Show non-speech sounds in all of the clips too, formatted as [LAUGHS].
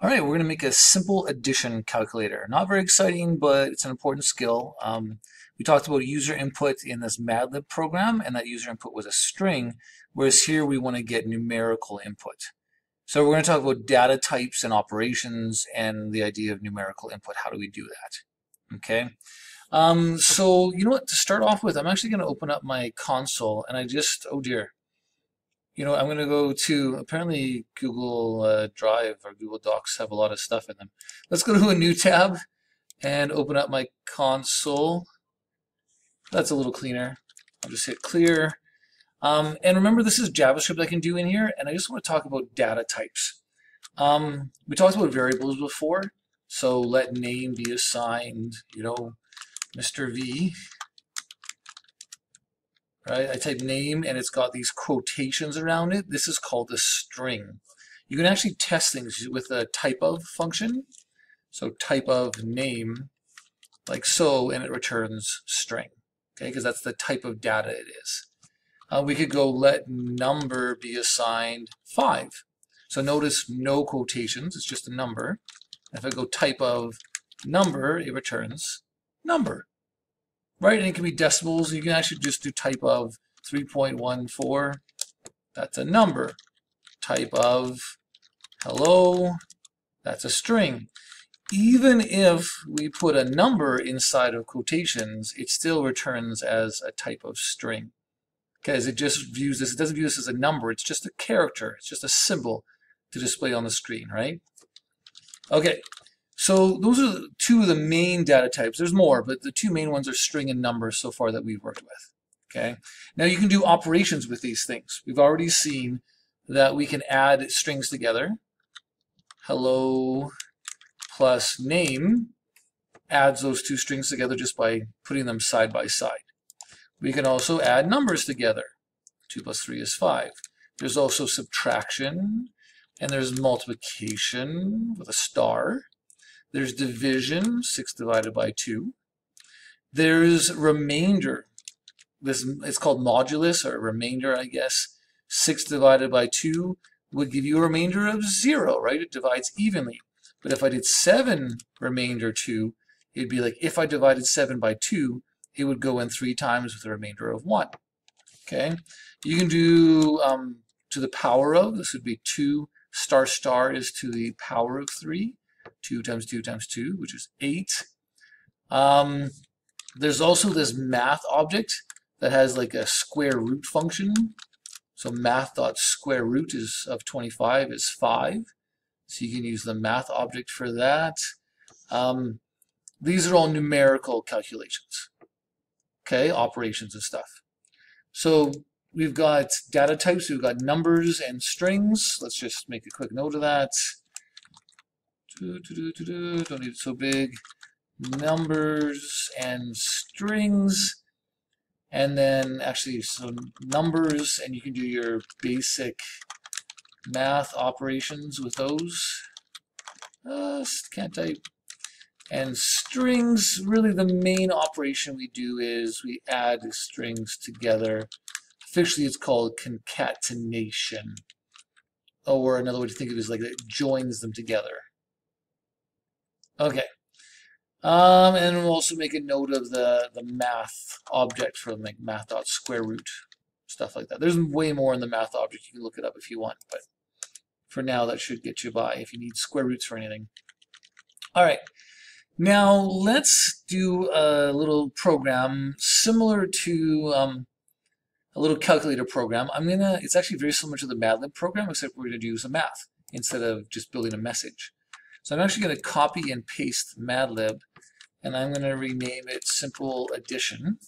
All right, we're going to make a simple addition calculator. Not very exciting, but it's an important skill. Um, we talked about user input in this Madlib program, and that user input was a string, whereas here we want to get numerical input. So we're going to talk about data types and operations and the idea of numerical input. How do we do that? Okay. Um, so you know what, to start off with, I'm actually going to open up my console, and I just, oh dear, you know, I'm going to go to, apparently Google uh, Drive or Google Docs have a lot of stuff in them. Let's go to a new tab and open up my console. That's a little cleaner. I'll just hit clear. Um, and remember, this is JavaScript I can do in here, and I just want to talk about data types. Um, we talked about variables before, so let name be assigned, you know, Mr. V right? I type name and it's got these quotations around it. This is called a string. You can actually test things with a type of function. So type of name, like so, and it returns string, okay? Because that's the type of data it is. Uh, we could go let number be assigned 5. So notice no quotations, it's just a number. If I go type of number, it returns number right? And it can be decimals. You can actually just do type of 3.14. That's a number. Type of hello. That's a string. Even if we put a number inside of quotations, it still returns as a type of string. Because it just views this, it doesn't view this as a number, it's just a character, it's just a symbol to display on the screen, right? Okay, so those are two of the main data types. There's more, but the two main ones are string and number so far that we've worked with. Okay. Now you can do operations with these things. We've already seen that we can add strings together. Hello plus name adds those two strings together just by putting them side by side. We can also add numbers together. 2 plus 3 is 5. There's also subtraction, and there's multiplication with a star. There's division, 6 divided by 2. There's remainder. This It's called modulus, or remainder, I guess. 6 divided by 2 would give you a remainder of 0, right? It divides evenly. But if I did 7 remainder 2, it'd be like if I divided 7 by 2, it would go in 3 times with a remainder of 1. Okay? You can do um, to the power of, this would be 2 star star is to the power of 3. 2 times 2 times 2, which is 8. Um, there's also this math object that has like a square root function. So math dot square root is of 25 is 5. So you can use the math object for that. Um, these are all numerical calculations. Okay, operations and stuff. So we've got data types, we've got numbers and strings. Let's just make a quick note of that. Don't need it so big. Numbers and strings. And then actually some numbers, and you can do your basic math operations with those. Uh, can't type. And strings, really the main operation we do is we add strings together. Officially it's called concatenation. Or another way to think of it is like it joins them together. Okay. Um, and we'll also make a note of the, the math object for like math dot square root, stuff like that. There's way more in the math object. You can look it up if you want, but for now that should get you by if you need square roots for anything. All right. Now let's do a little program similar to um, a little calculator program. I'm gonna, it's actually very similar to the Madlib program, except we're gonna do some math instead of just building a message. So I'm actually going to copy and paste Madlib, and I'm going to rename it Simple Addition.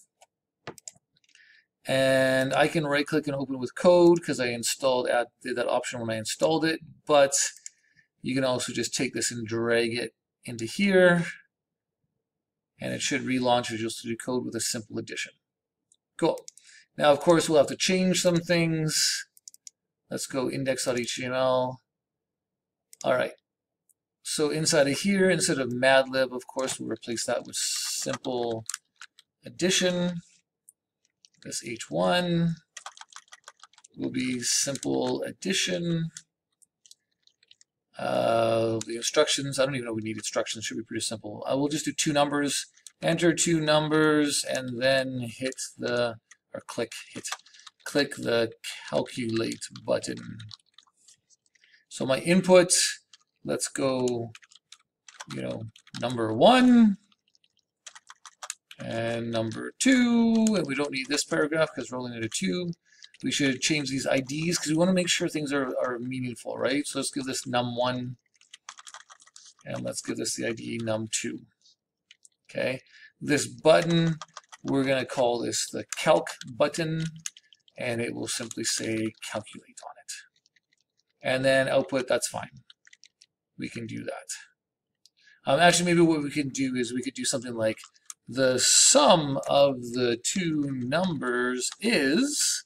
And I can right click and open with code because I installed at did that option when I installed it, but you can also just take this and drag it into here and it should relaunch Visual Studio Code with a simple addition. Cool. Now, of course, we'll have to change some things. Let's go index.html. All right. So inside of here, instead of madlib, of course, we'll replace that with simple addition. This h1 will be simple addition. Uh, the instructions, I don't even know we need instructions, should be pretty simple. I will just do two numbers, enter two numbers, and then hit the, or click, hit, click the calculate button. So my input, let's go, you know, number one, and number two, and we don't need this paragraph because we're only going to two. We should change these IDs because we want to make sure things are, are meaningful, right? So let's give this num1, and let's give this the ID num2. Okay, this button, we're going to call this the calc button, and it will simply say calculate on it. And then output, that's fine. We can do that. Um, actually, maybe what we can do is we could do something like the sum of the two numbers is,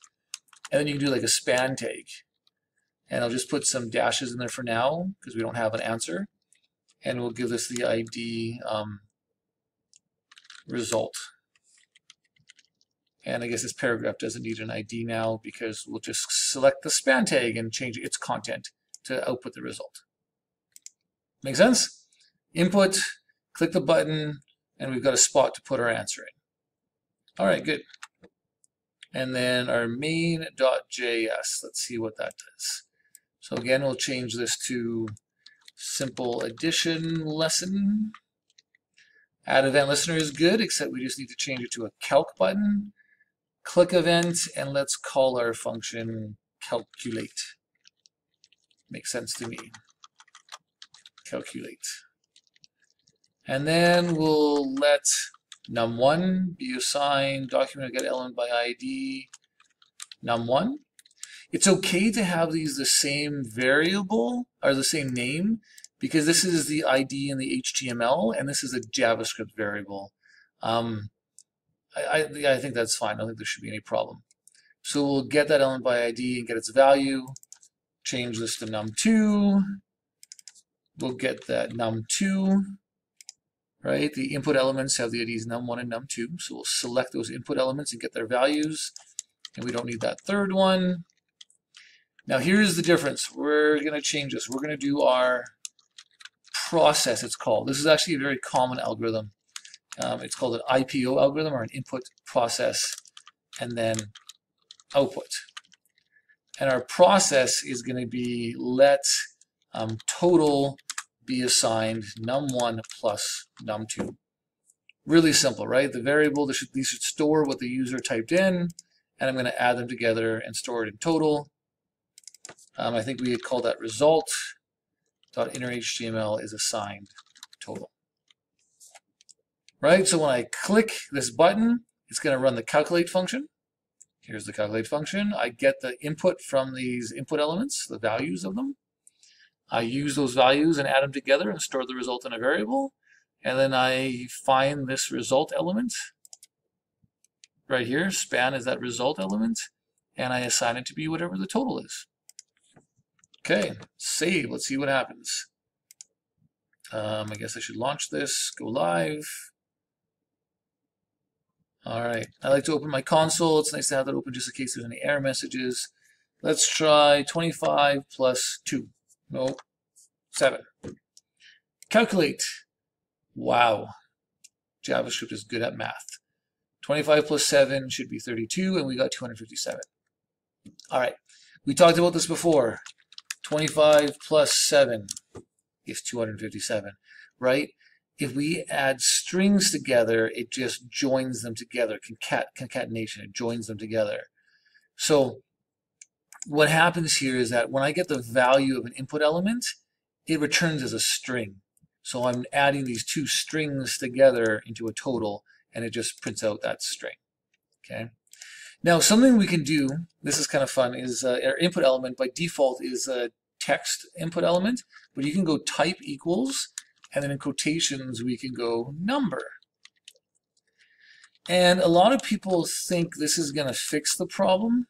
and then you can do like a span tag. And I'll just put some dashes in there for now because we don't have an answer. And we'll give this the ID um, result. And I guess this paragraph doesn't need an ID now because we'll just select the span tag and change its content to output the result. Make sense? Input, click the button, and we've got a spot to put our answer in. All right, good. And then our main.js, let's see what that does. So again, we'll change this to simple addition lesson. Add event listener is good, except we just need to change it to a calc button. Click event, and let's call our function calculate. Makes sense to me. Calculate. And then we'll let num1 be assigned document get element by ID num1. It's okay to have these the same variable or the same name because this is the ID in the HTML and this is a JavaScript variable. Um, I, I, I think that's fine. I don't think there should be any problem. So we'll get that element by ID and get its value. Change this to num2. We'll get that num2 right? The input elements have the IDs num1 and num2, so we'll select those input elements and get their values, and we don't need that third one. Now here's the difference. We're going to change this. We're going to do our process, it's called. This is actually a very common algorithm. Um, it's called an IPO algorithm, or an input process, and then output. And our process is going to be let um, total be assigned num1 plus num2. Really simple, right? The variable, these should, these should store what the user typed in, and I'm going to add them together and store it in total. Um, I think we called that result dot inner HTML is assigned total. Right, so when I click this button, it's going to run the calculate function. Here's the calculate function. I get the input from these input elements, the values of them. I use those values and add them together and store the result in a variable. And then I find this result element right here. Span is that result element. And I assign it to be whatever the total is. Okay, save. Let's see what happens. Um, I guess I should launch this, go live. All right, I like to open my console. It's nice to have that open just in case there's any error messages. Let's try 25 plus 2. No, 7. Calculate. Wow. JavaScript is good at math. 25 plus 7 should be 32, and we got 257. All right. We talked about this before. 25 plus 7 is 257, right? If we add strings together, it just joins them together. Concat concatenation, it joins them together. So what happens here is that when I get the value of an input element, it returns as a string. So I'm adding these two strings together into a total, and it just prints out that string. Okay. Now something we can do, this is kind of fun, is uh, our input element by default is a text input element, but you can go type equals, and then in quotations we can go number. And a lot of people think this is going to fix the problem,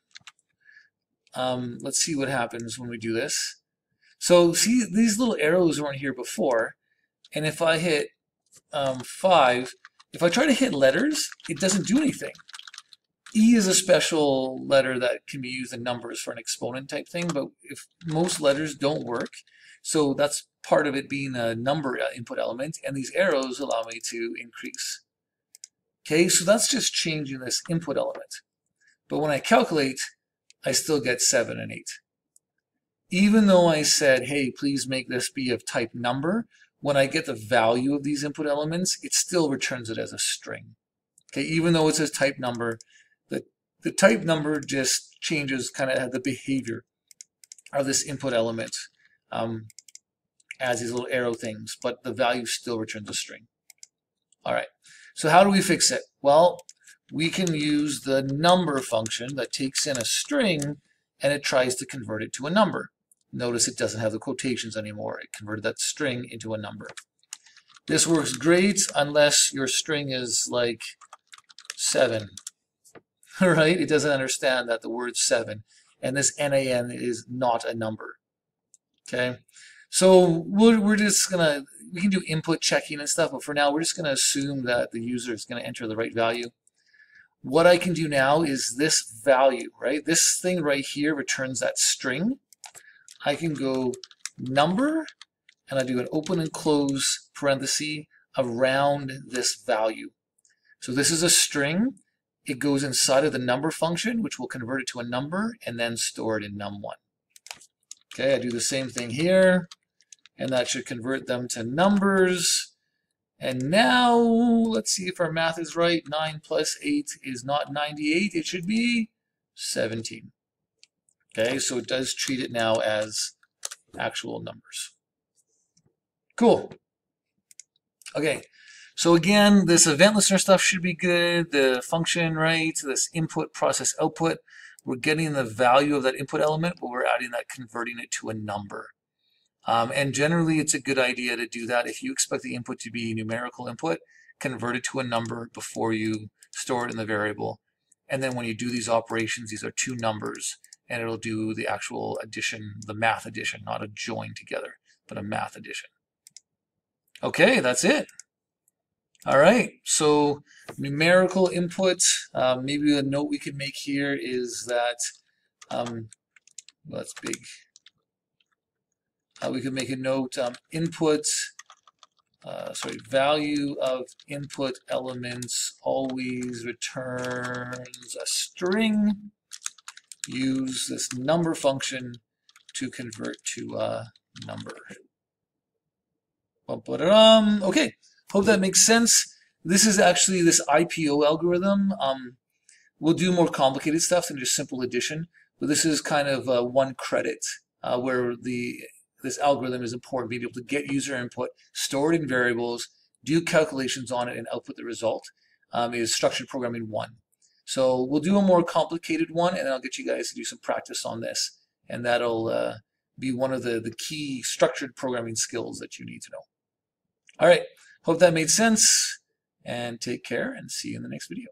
um, let's see what happens when we do this. So see, these little arrows weren't here before. And if I hit um, 5, if I try to hit letters, it doesn't do anything. E is a special letter that can be used in numbers for an exponent type thing, but if most letters don't work, so that's part of it being a number input element, and these arrows allow me to increase. Okay, so that's just changing this input element. But when I calculate, I still get 7 and 8. Even though I said, hey, please make this be of type number, when I get the value of these input elements, it still returns it as a string. Okay, even though it says type number, the, the type number just changes kind of the behavior of this input element um, as these little arrow things, but the value still returns a string. All right, so how do we fix it? Well, we can use the number function that takes in a string and it tries to convert it to a number. Notice it doesn't have the quotations anymore. It converted that string into a number. This works great unless your string is like 7. [LAUGHS] right? It doesn't understand that the word 7. And this NAN is not a number. Okay? So we're, we're just going to, we can do input checking and stuff, but for now we're just going to assume that the user is going to enter the right value. What I can do now is this value, right? This thing right here returns that string. I can go number, and I do an open and close parenthesis around this value. So this is a string. It goes inside of the number function, which will convert it to a number and then store it in num1. Okay, I do the same thing here, and that should convert them to numbers. And now, let's see if our math is right. 9 plus 8 is not 98. It should be 17. Okay, so it does treat it now as actual numbers. Cool. Okay, so again, this event listener stuff should be good. The function, right, this input process output, we're getting the value of that input element, but we're adding that, converting it to a number. Um, and generally, it's a good idea to do that. If you expect the input to be numerical input, convert it to a number before you store it in the variable. And then when you do these operations, these are two numbers and it'll do the actual addition, the math addition, not a join together, but a math addition. Okay, that's it. All right, so numerical input, um, maybe a note we could make here is that, um, well, that's big. Uh, we can make a note, um, input, uh, sorry, value of input elements always returns a string use this number function to convert to a number. Um, okay, hope that makes sense. This is actually this IPO algorithm. Um, we'll do more complicated stuff than just simple addition, but this is kind of uh, one credit uh, where the this algorithm is important, being able to get user input, store it in variables, do calculations on it, and output the result um, is structured programming one. So we'll do a more complicated one, and I'll get you guys to do some practice on this, and that'll uh, be one of the, the key structured programming skills that you need to know. All right, hope that made sense, and take care, and see you in the next video.